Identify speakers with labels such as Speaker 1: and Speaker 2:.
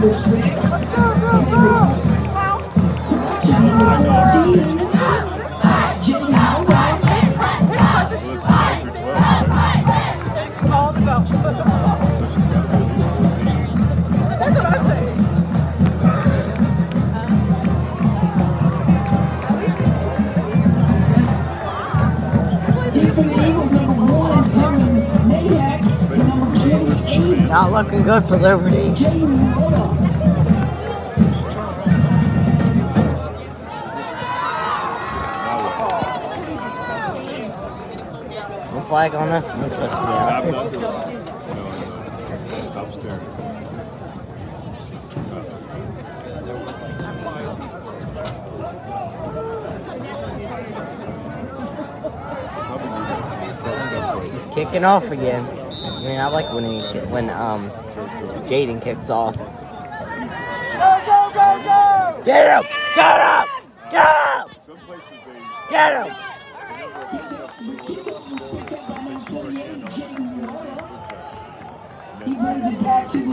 Speaker 1: number six. That's number
Speaker 2: Not looking good for Liberty. No flag on this one,
Speaker 3: Stop,
Speaker 2: touchdown.
Speaker 3: no, no. Stop staring.
Speaker 2: He's kicking off again. I mean, I like when he when um Jaden kicks off. Get him! Get him! Get him!
Speaker 3: Places they
Speaker 2: Get him!
Speaker 1: He brings it back to